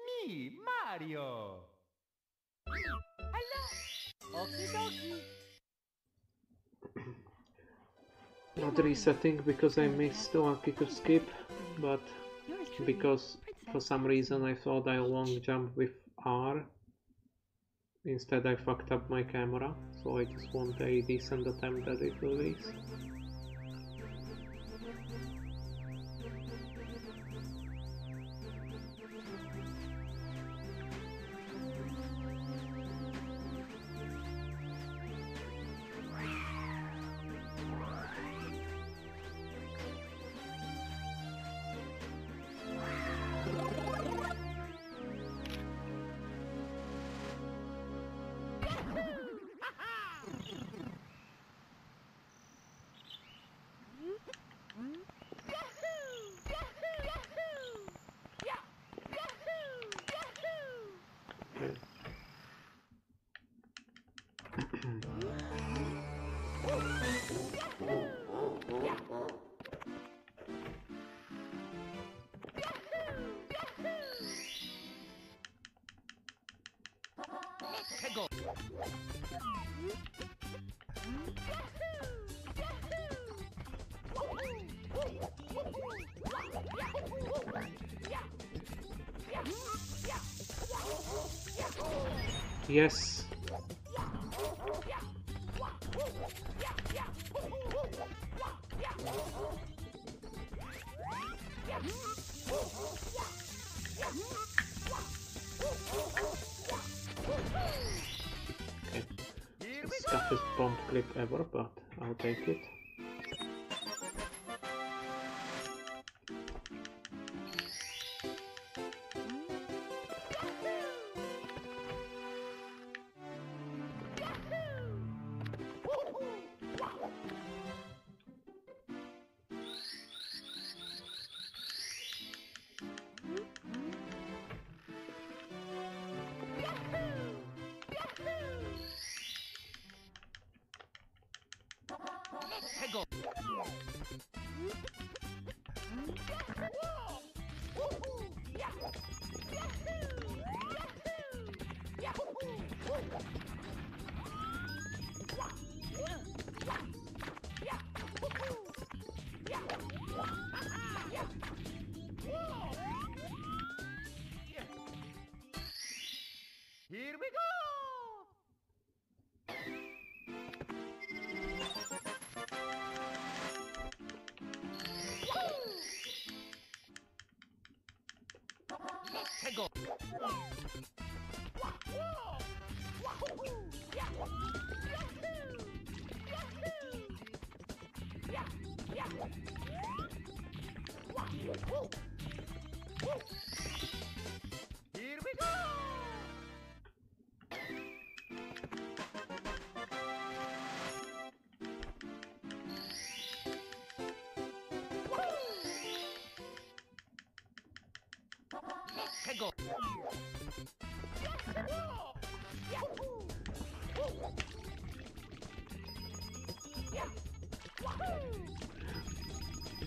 me, Mario. Hello. Okie dokie. Not resetting because I missed the Lakitu skip, but because for some reason I thought I long jump with R. Instead I fucked up my camera, so I just want a decent attempt at it at least. Ever, but I'll take it. go. Tego. Here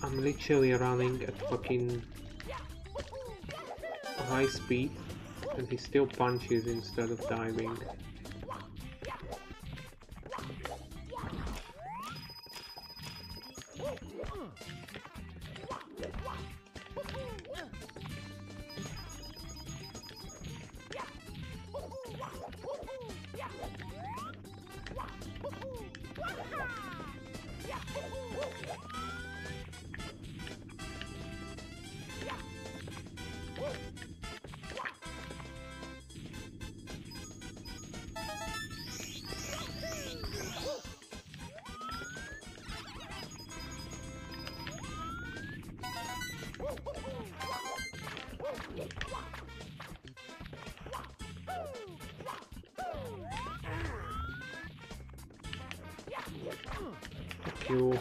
I'm literally running at fucking high speed and he still punches instead of diving. So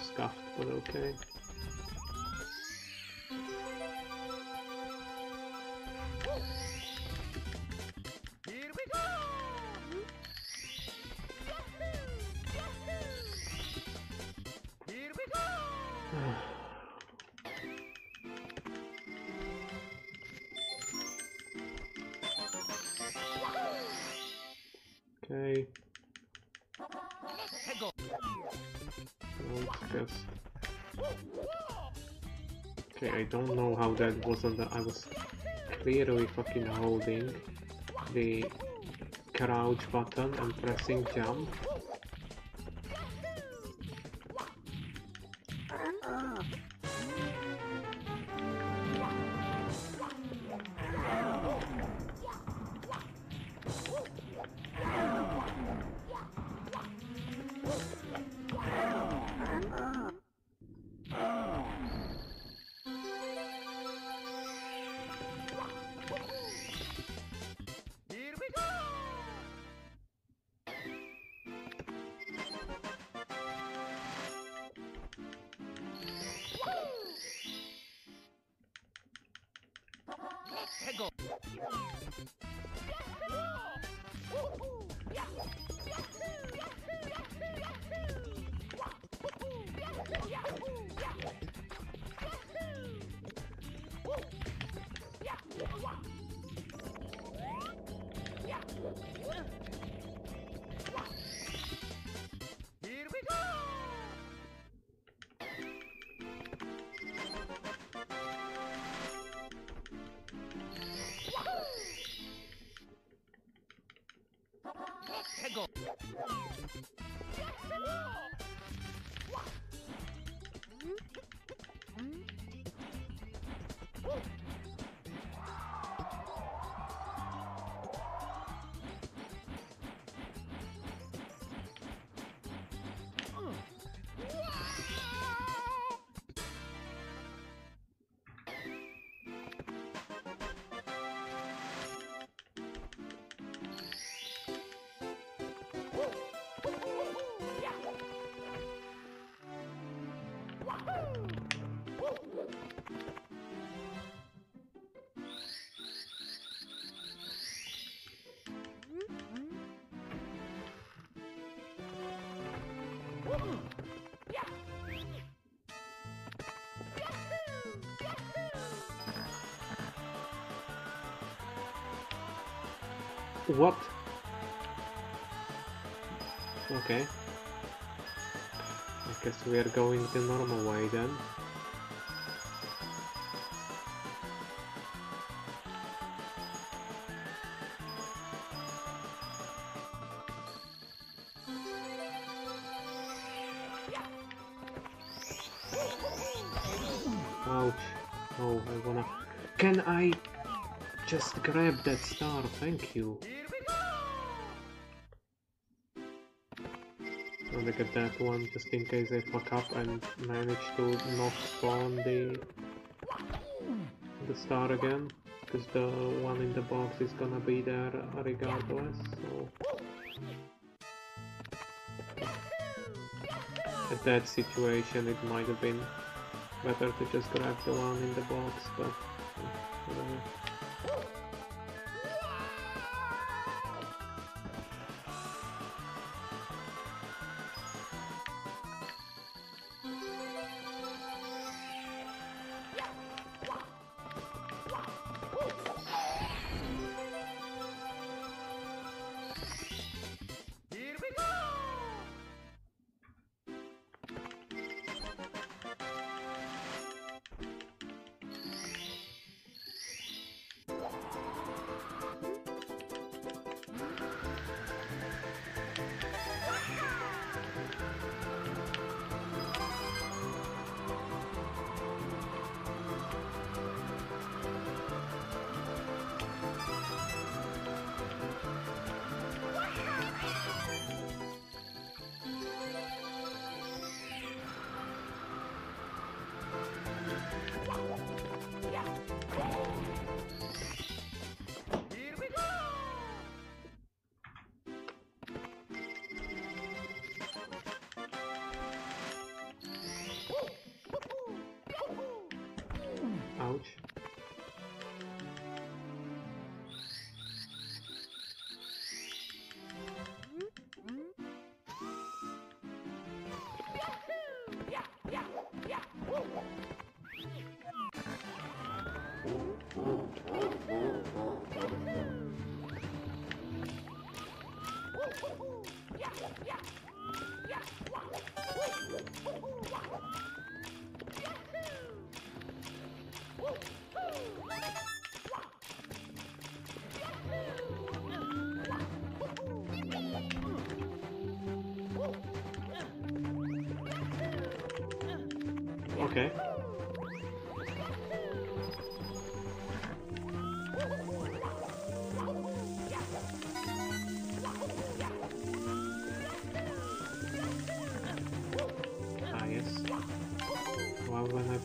scuffed, but okay. How that was on the... I was clearly fucking holding the crouch button and pressing jump. sua opinião. What? Okay. I guess we are going the normal way then. Grab that star? Thank you. Here we go! Let me get that one just in case I fuck up and manage to not spawn the the star again. Because the one in the box is gonna be there regardless, so... At that situation it might have been better to just grab the one in the box, but...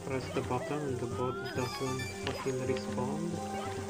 press the button, the bot doesn't fucking respond.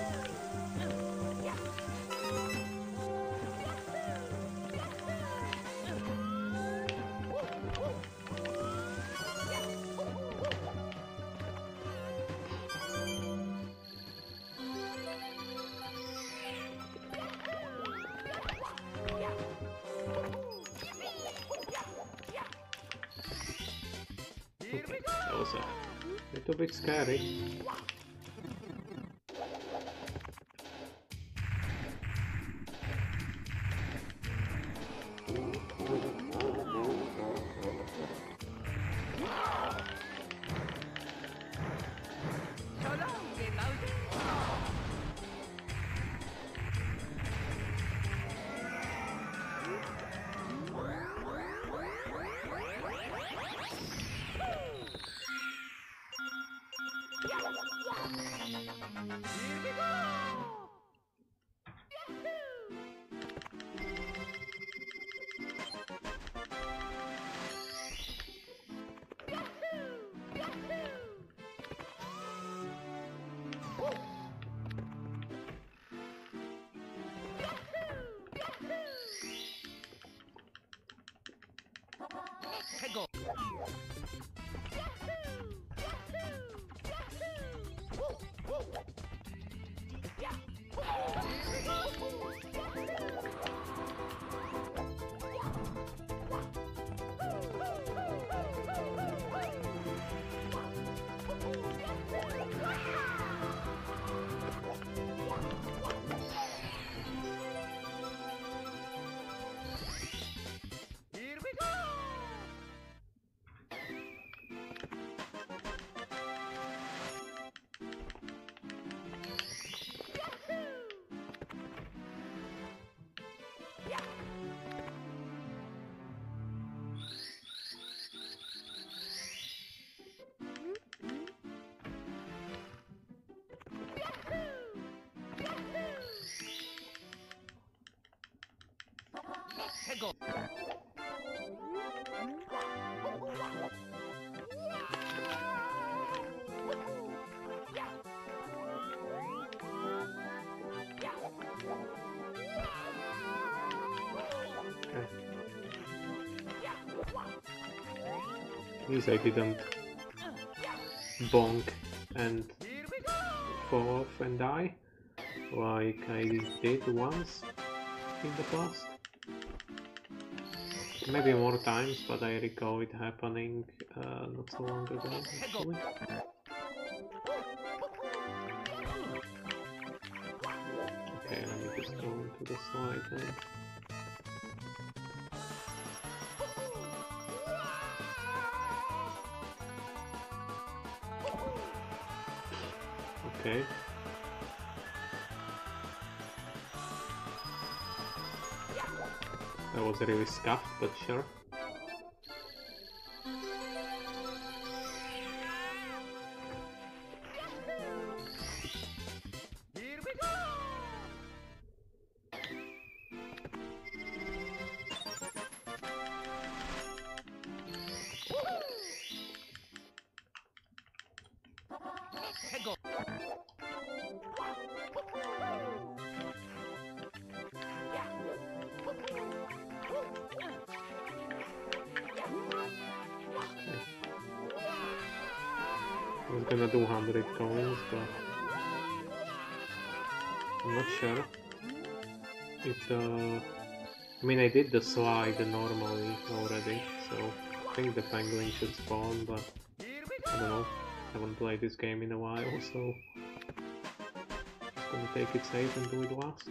At least I didn't bonk and fall off and die like I did once in the past. Maybe more times, but I recall it happening uh, not so long ago. Actually. Okay, let me just go into the slide then. Okay. Was really scuffed, but sure. The slide normally already, so I think the penguin should spawn, but I don't know. I haven't played this game in a while, so just gonna take it safe and do it last.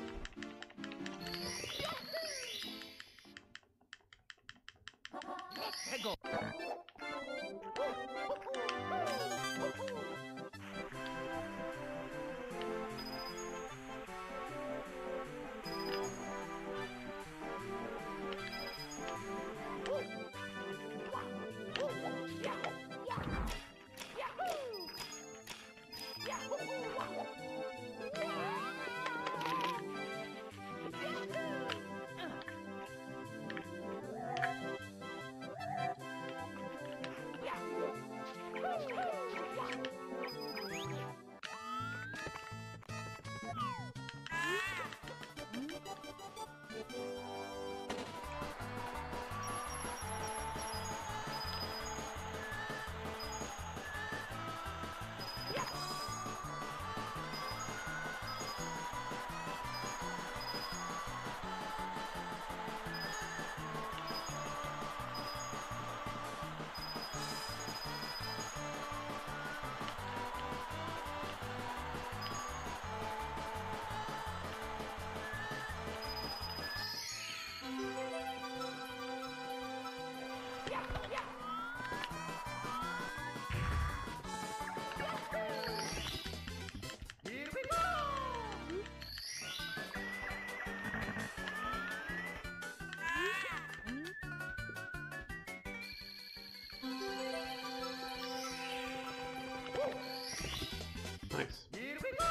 Nice. Here we go.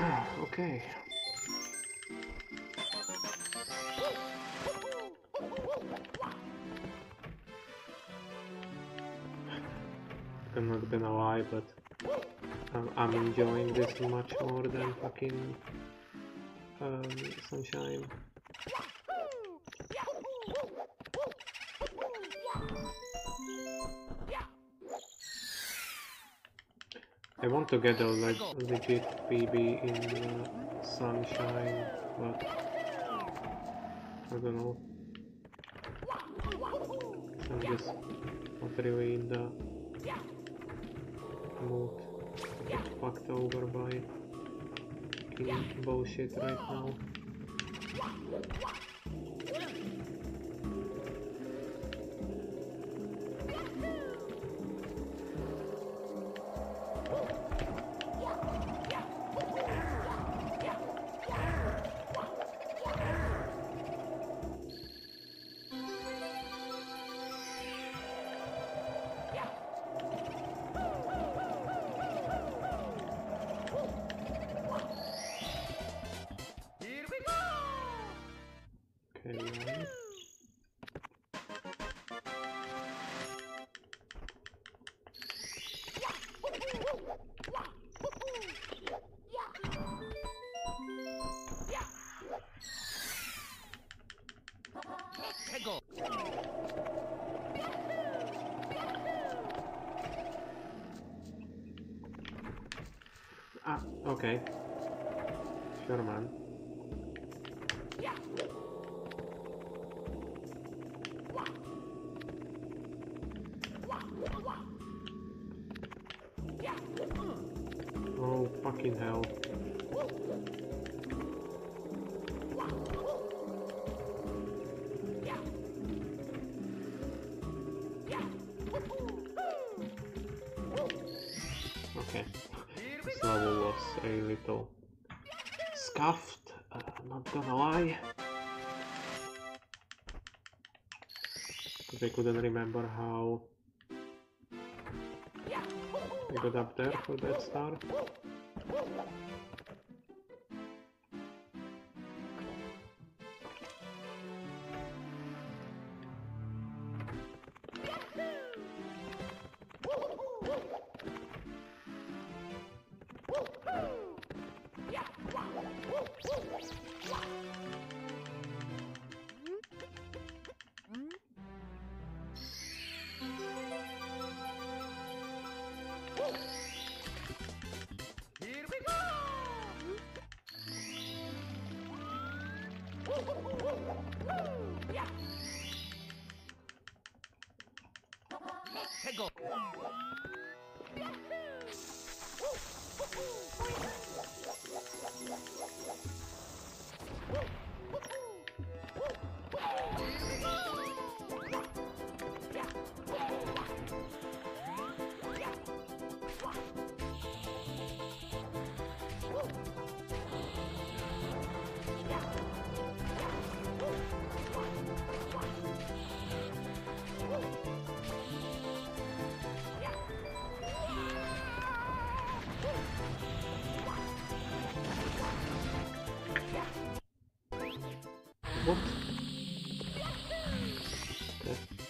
Okay. I'm not gonna lie, but I'm, I'm enjoying this much more than fucking um, Sunshine. I want to get a le legit PB in uh, Sunshine, but I don't know. I'm just not really in the mood to get fucked over by bullshit right now. Okay. I couldn't remember how I got up there for that star.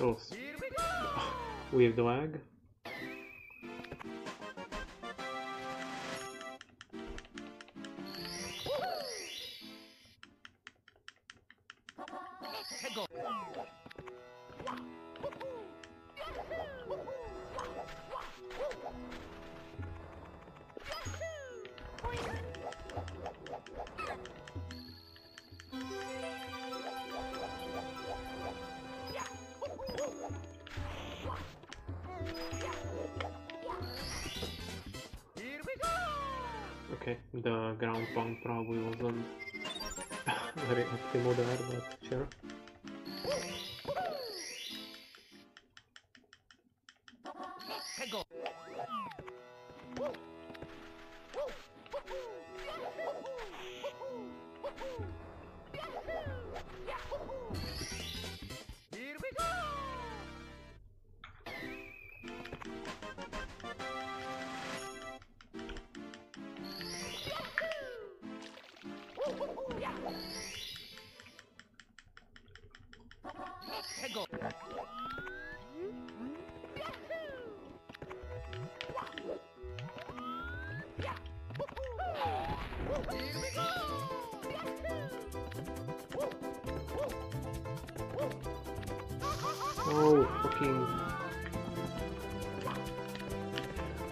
Oh, Here we go. weird lag.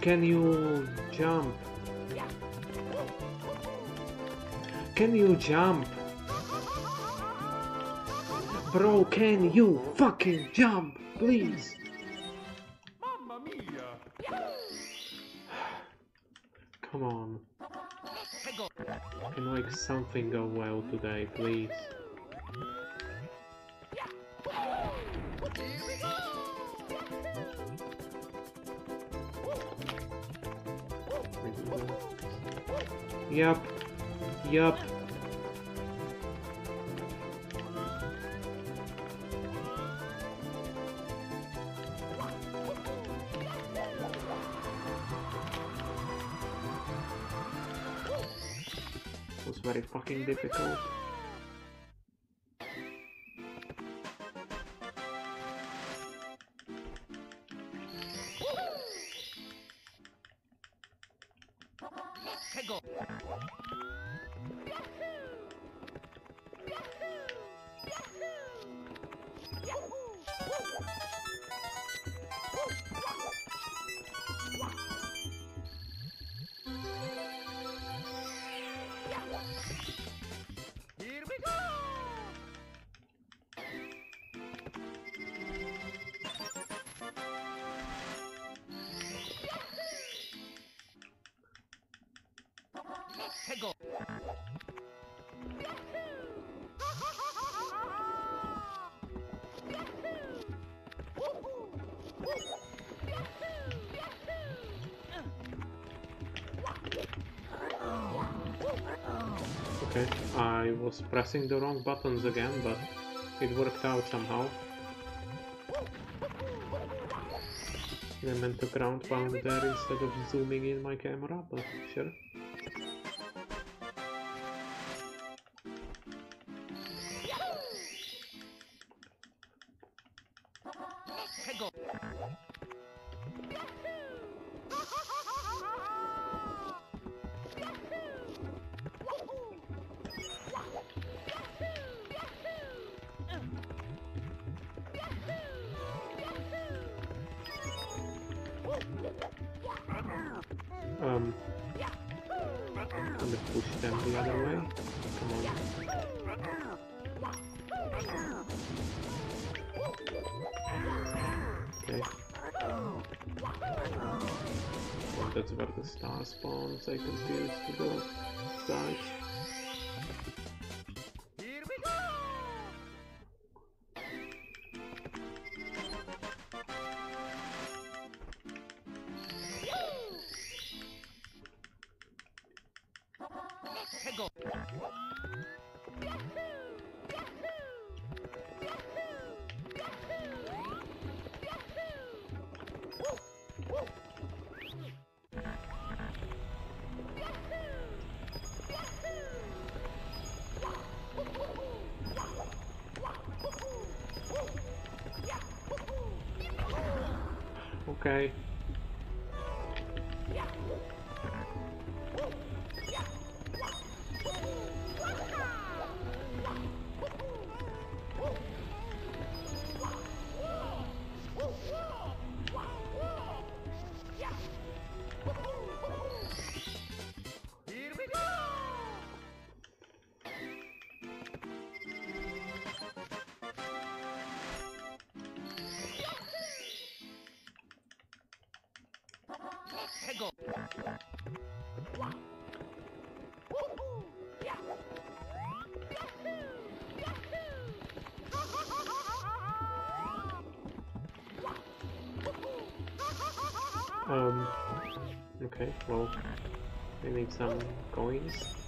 Can you jump? Can you jump? Bro, can you fucking jump, please? Mamma mia. Come on. Can like something go well today, please? Yup. Yup. was very fucking difficult. Okay, I was pressing the wrong buttons again, but it worked out somehow. I meant to ground pound there instead of zooming in my camera, but sure. Um. Okay. Well, we need some coins.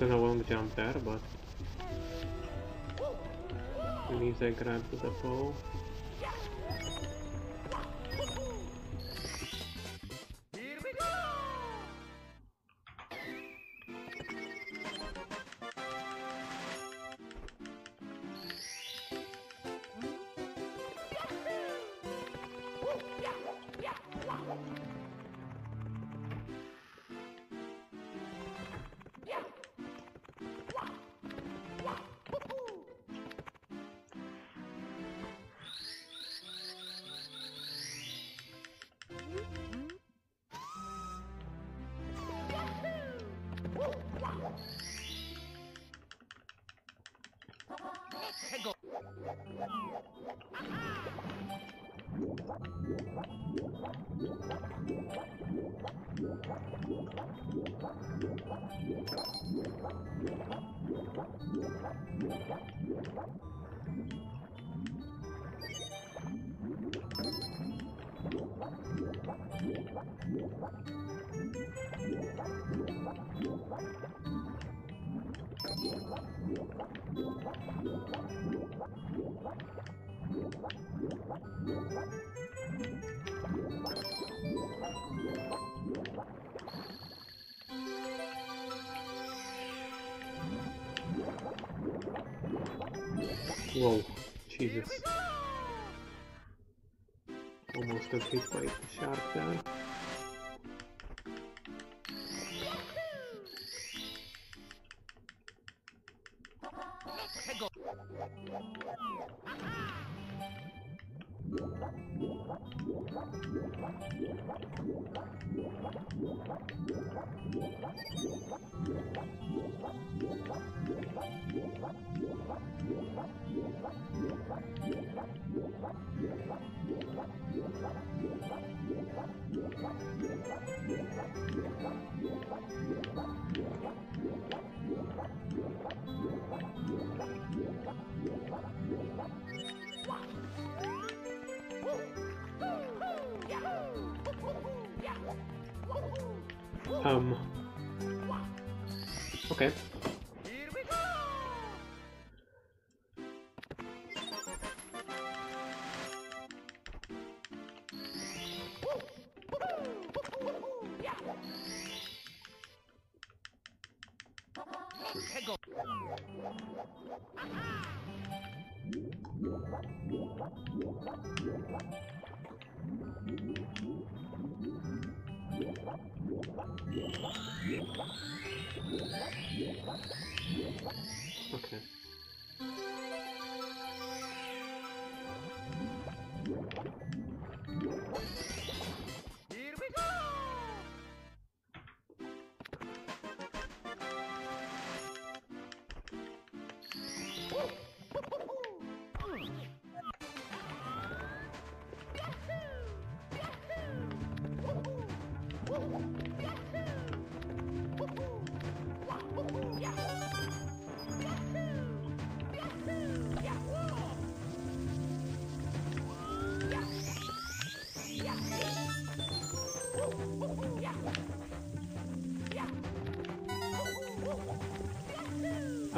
I was gonna long jump there, but at least I grabbed the bow. Almost a hit by the shark there.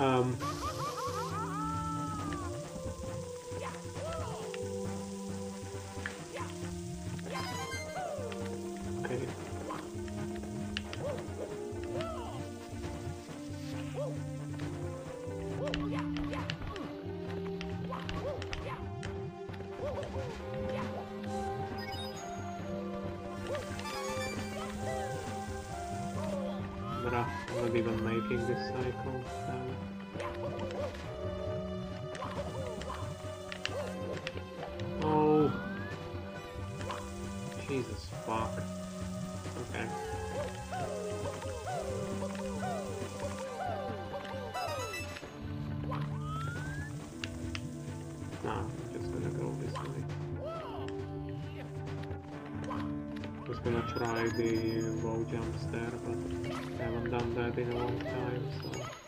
Um, I'm not even making this cycle. so- try the low jumps there, but I haven't done that in a long time, so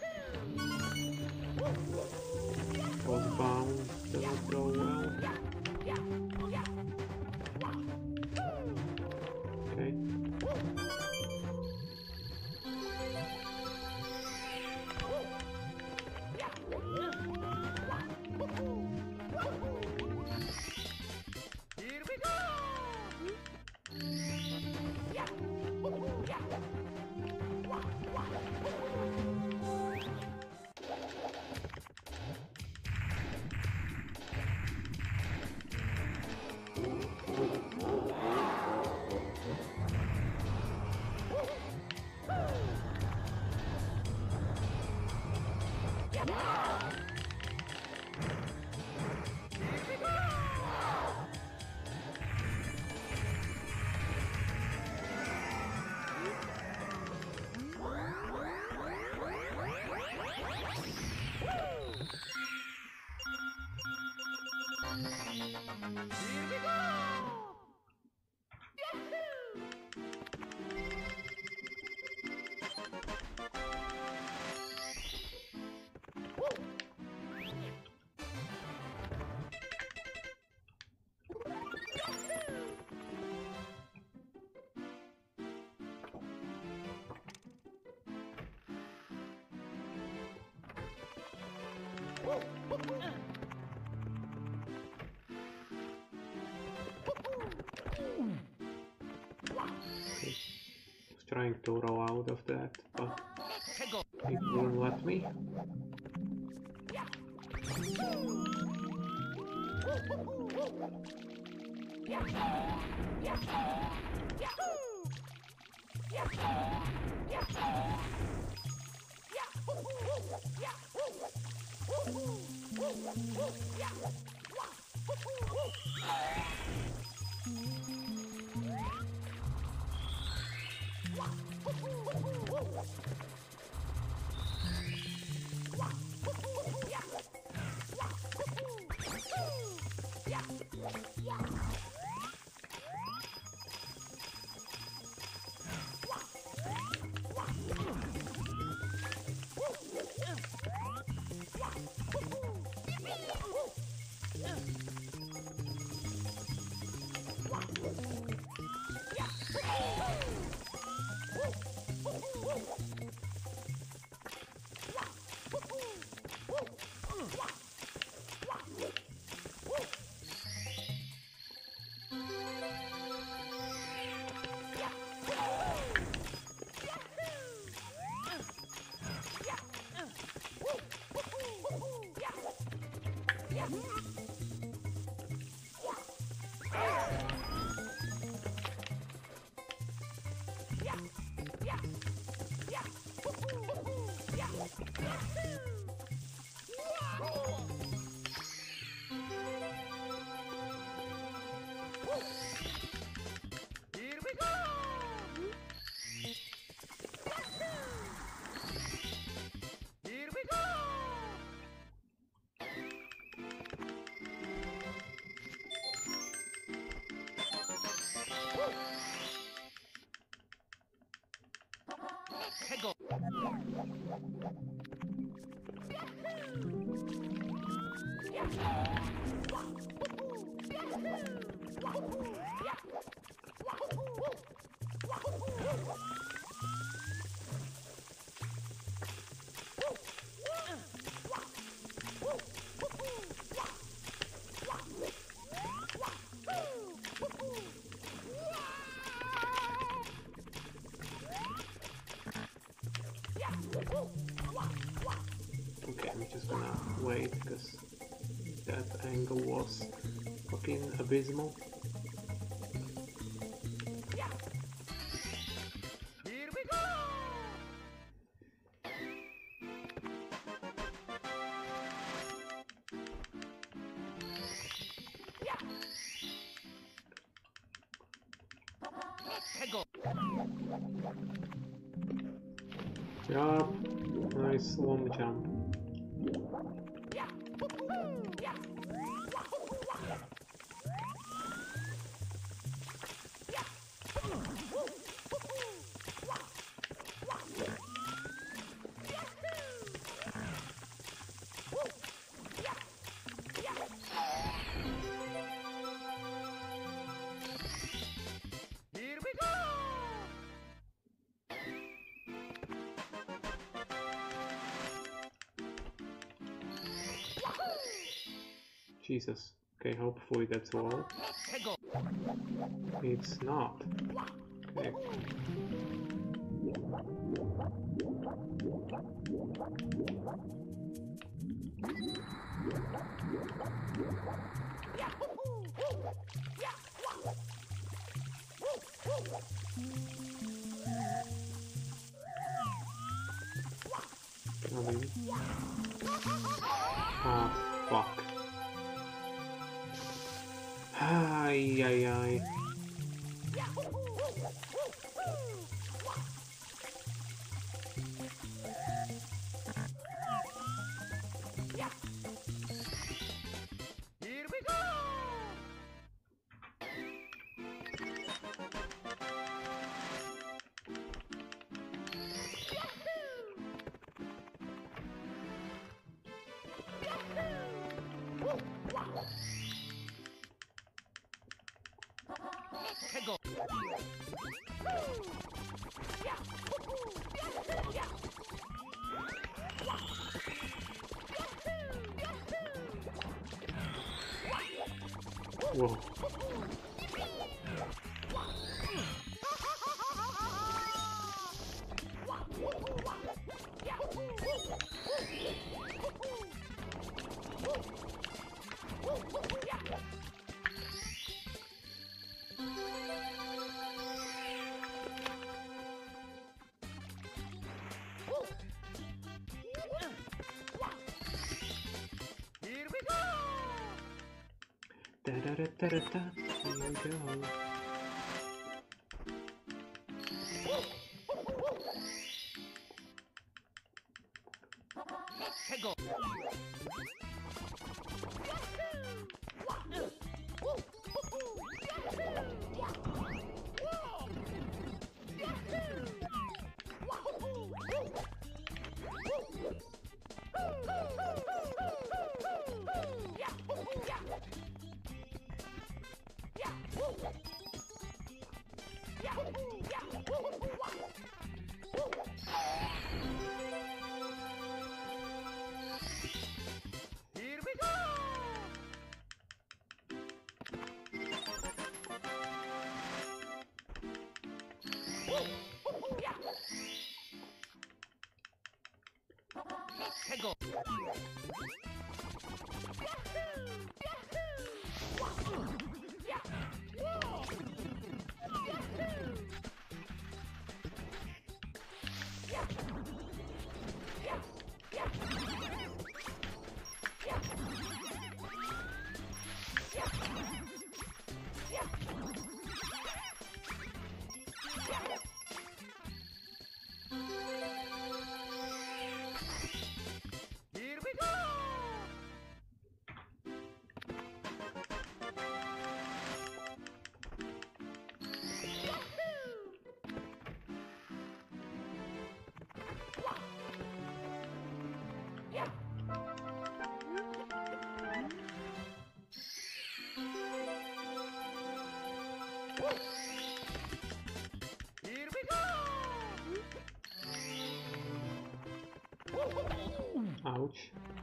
was trying to roll out of that, but it wouldn't let me. Here we go! Here we go! Let go! Fucking abysmal. Here we go! Hegel! Yup, nice long jump. Jesus. Okay, hopefully that's all. It's not. Okay. Ah, fuck. Ay, ay, ay. Whoa. Da da da. Here we go. Hegel! Here Ouch.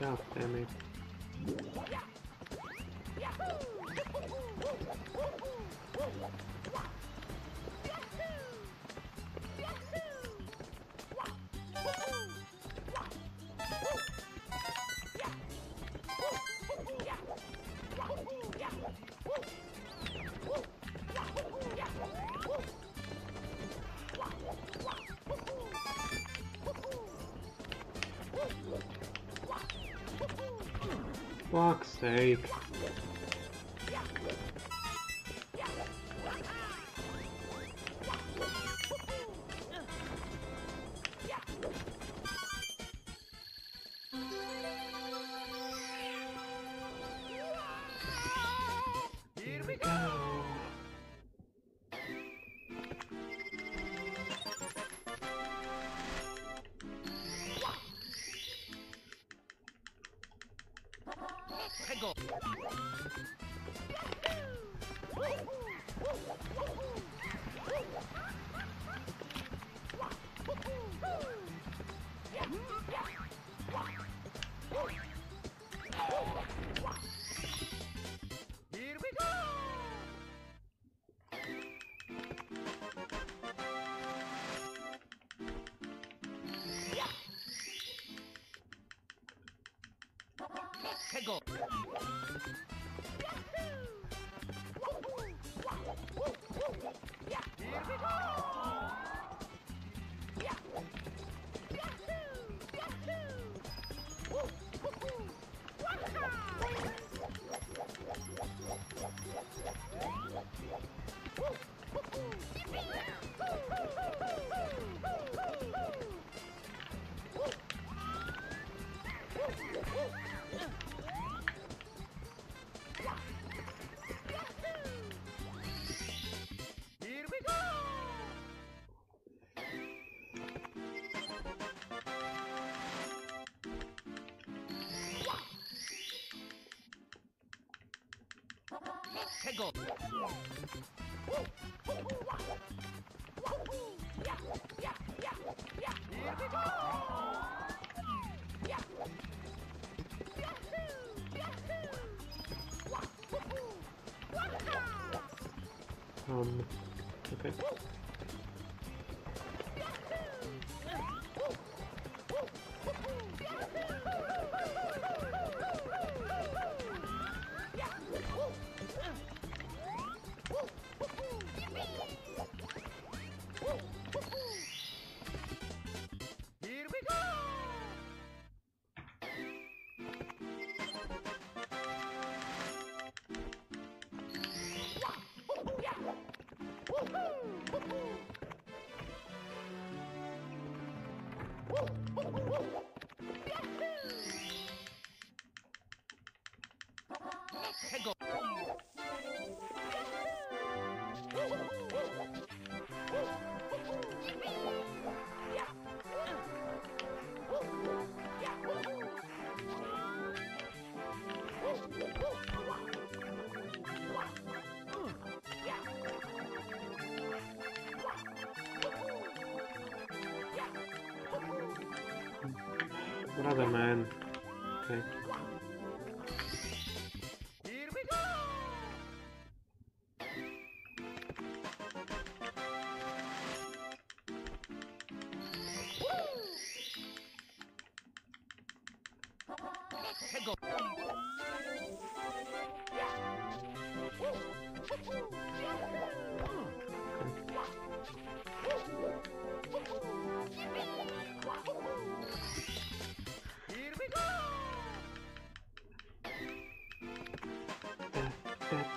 God damn it. Yahoo! Yahoo! fuck's sake. Um, okay. Another man. Okay.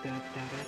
哒哒哒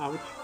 Ouch.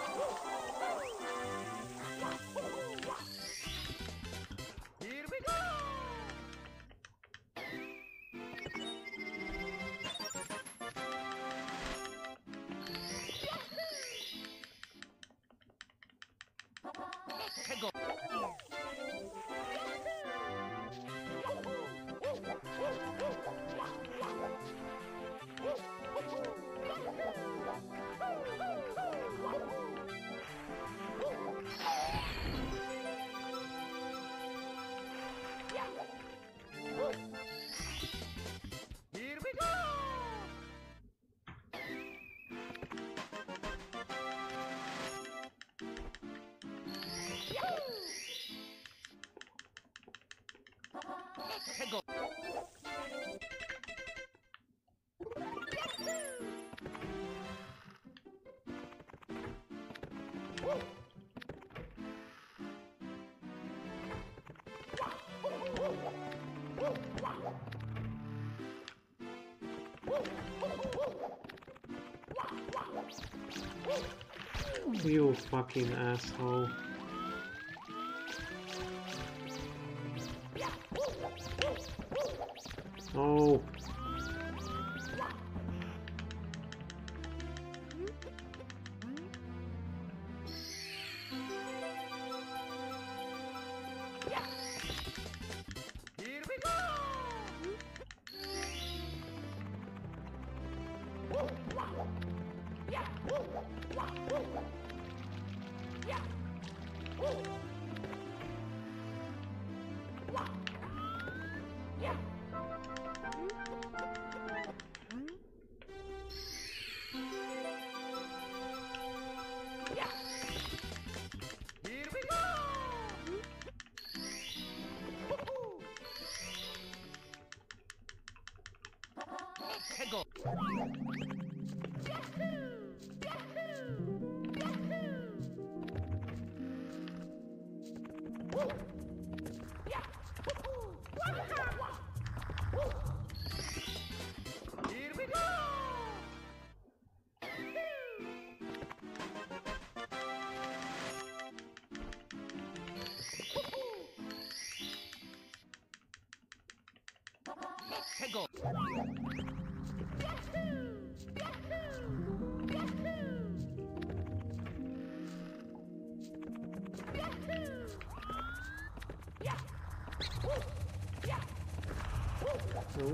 You fucking asshole. Heggo! No.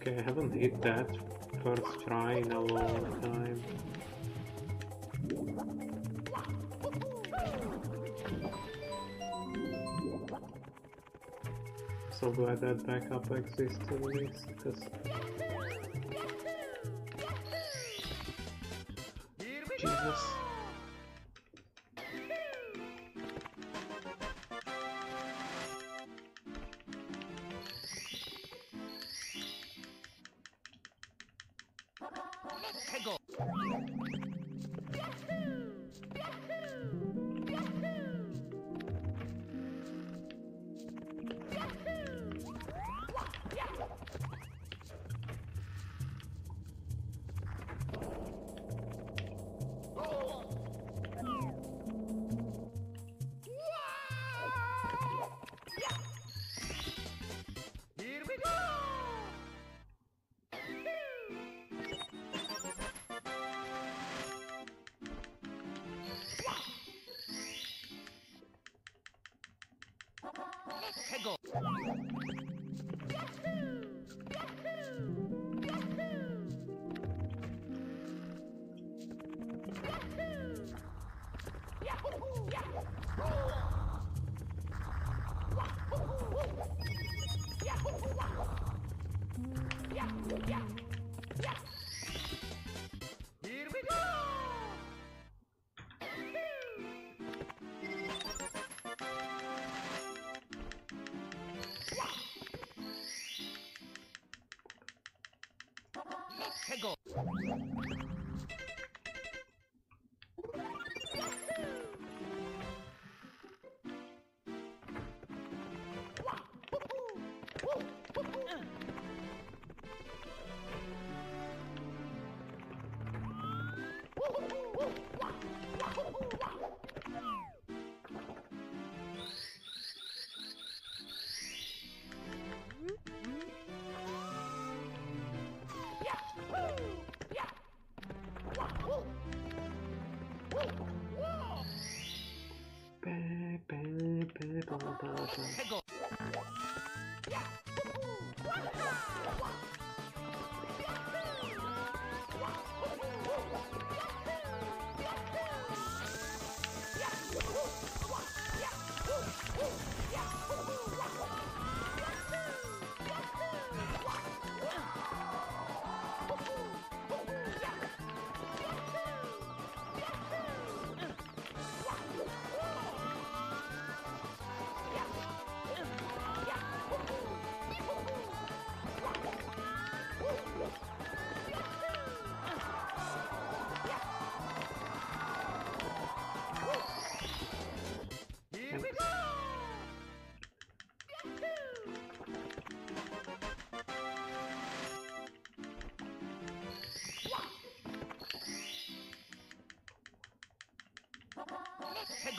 Okay, I haven't hit that first try in a long time. So glad that backup exists at least, because we go! Heggo! Here 해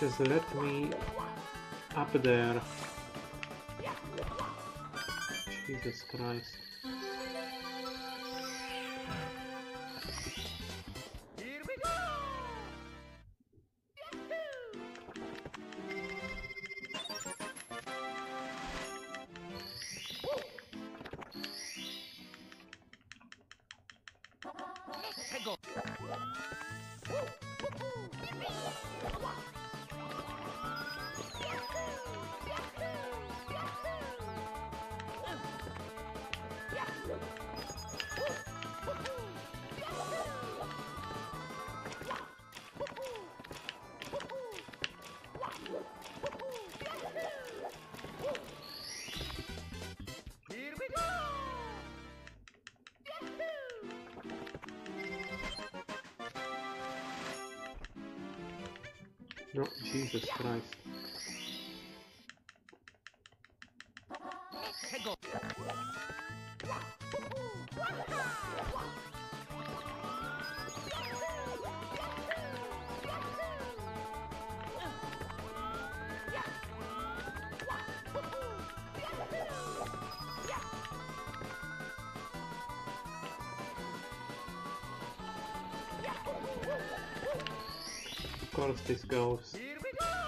Just let me up there. Jesus Christ. No, Jesus Christ. This goes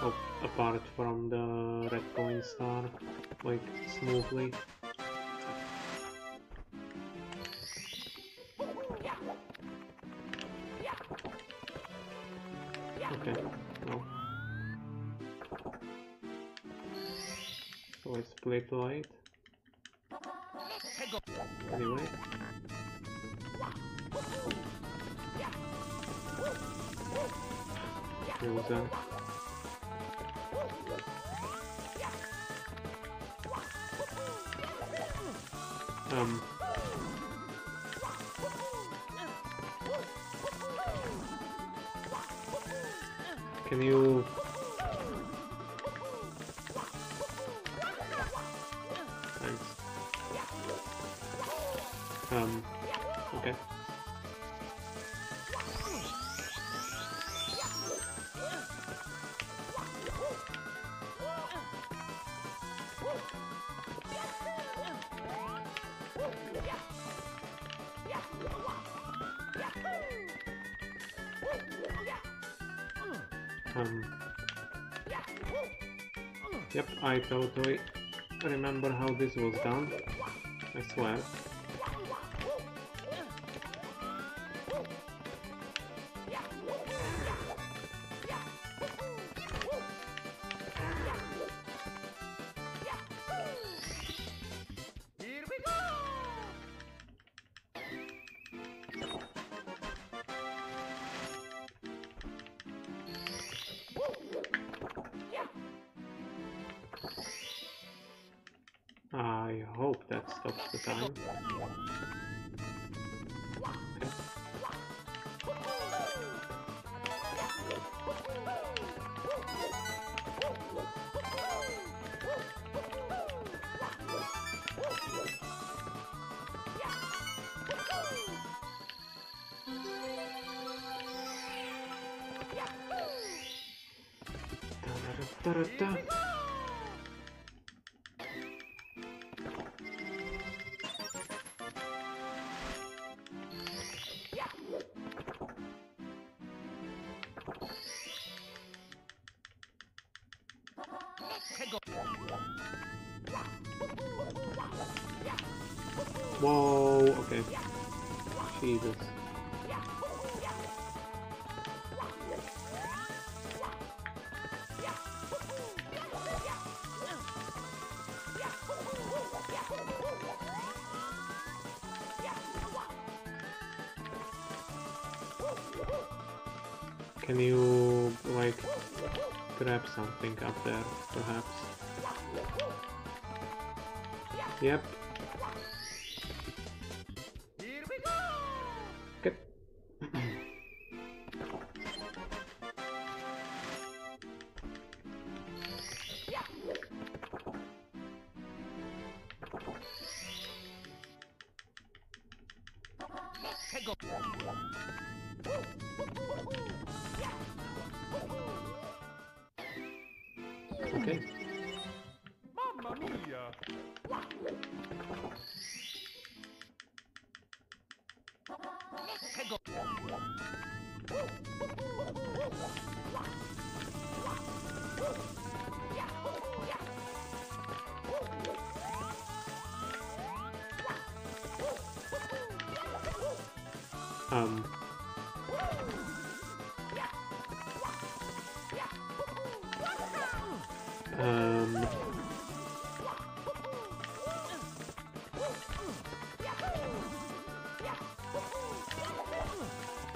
up apart from the red coin star, like smoothly. Okay, no. So I split light. Anyway. There was a um I totally remember how this was done. I swear. I hope that stops the time. Ta-da-da-da-da. Take Can you, like, grab something up there, perhaps? Yep. Um.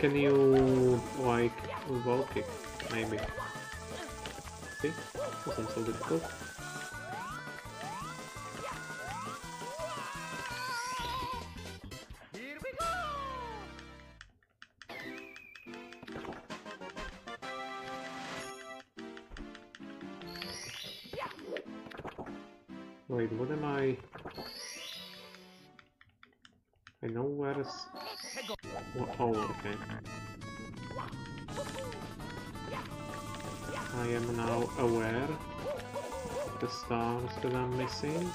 Can you like invoke it? Maybe. See? Wasn't so difficult. Aware of the stars that I'm missing.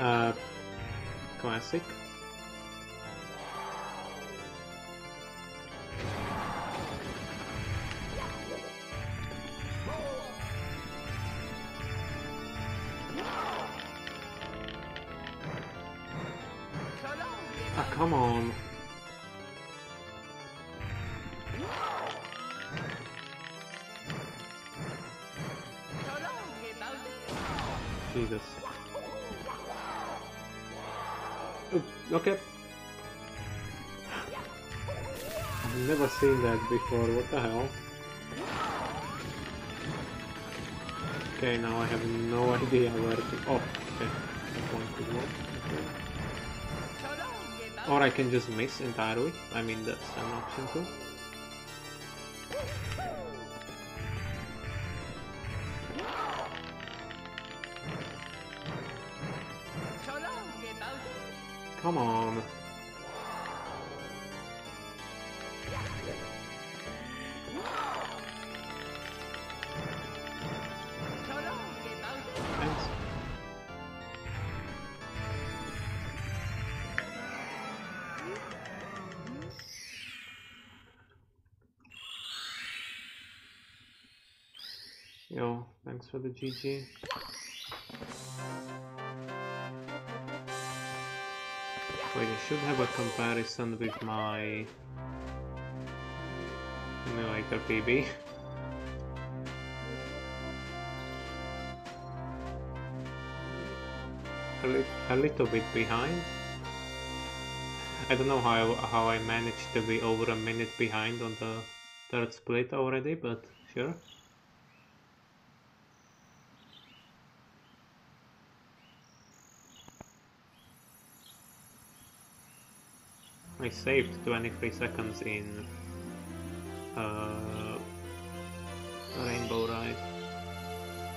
Uh, classic. Okay. I've never seen that before, what the hell? Okay, now I have no idea where to... Oh, okay. That one could work. Okay. Or I can just miss entirely. I mean, that's an option too. GG. Wait, I should have a comparison with my emulator PB. a, li- a little bit behind. I don't know how how I managed to be over a minute behind on the third split already, but sure. I saved 23 seconds in uh, Rainbow Ride,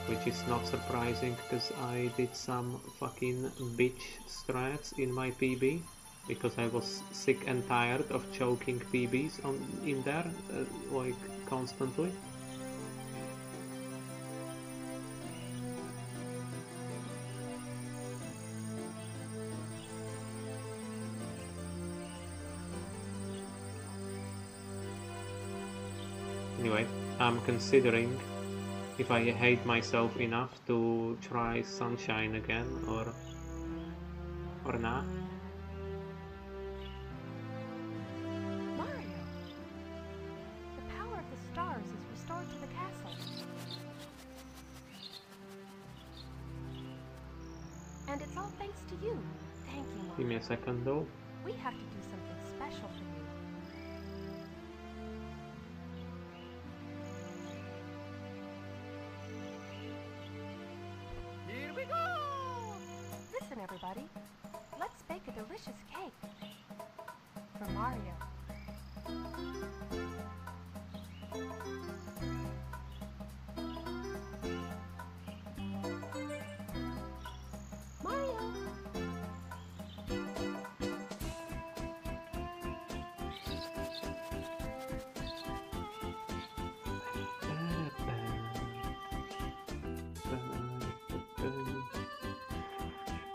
which is not surprising because I did some fucking bitch strats in my PB because I was sick and tired of choking PBs on in there uh, like constantly. Considering if I hate myself enough to try Sunshine again or or not. Mario! The power of the stars is restored to the castle. And it's all thanks to you. Thank you, Give me a second though. We have to do something special for you. Bake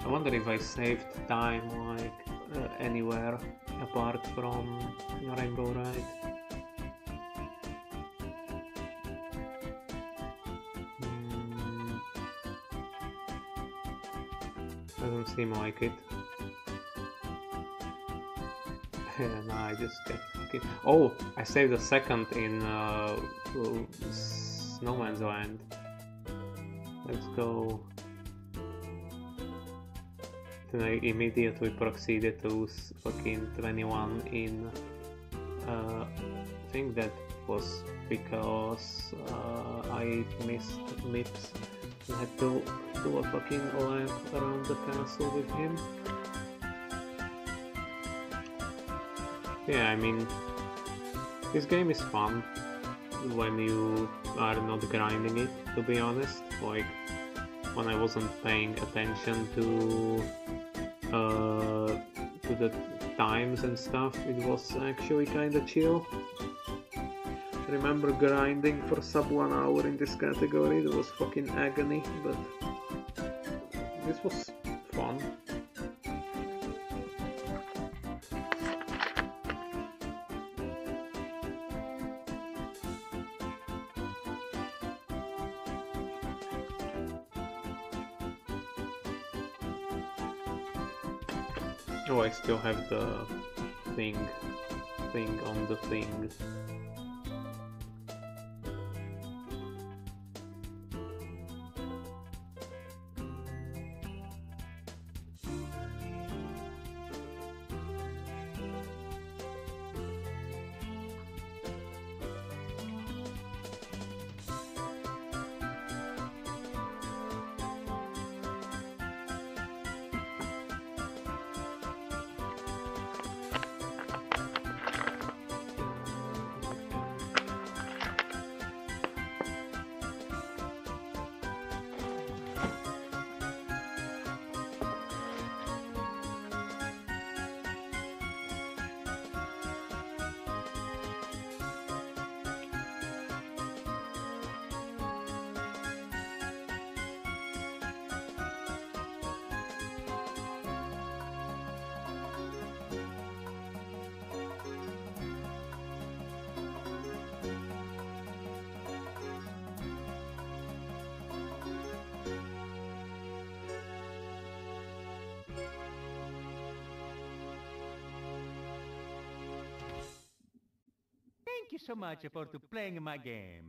I wonder if I saved time like uh, anywhere apart from Rainbow Ride. Hmm. Doesn't seem like it. no, I just kept. Oh, I saved a second in uh, Snowman's Land. Let's go. Then I immediately proceeded to s- fucking 21 in. Uh, I think that was because uh, I missed Mips and had to do a fucking lap around the castle with him. Yeah, I mean, This game is fun when you are not grinding it, to be honest. Like, when I wasn't paying attention to uh, to the times and stuff, it was actually kinda chill. remember grinding for sub one hour in this category, it was fucking agony, but this was still have the thing, thing on the thing. Much for playing my game.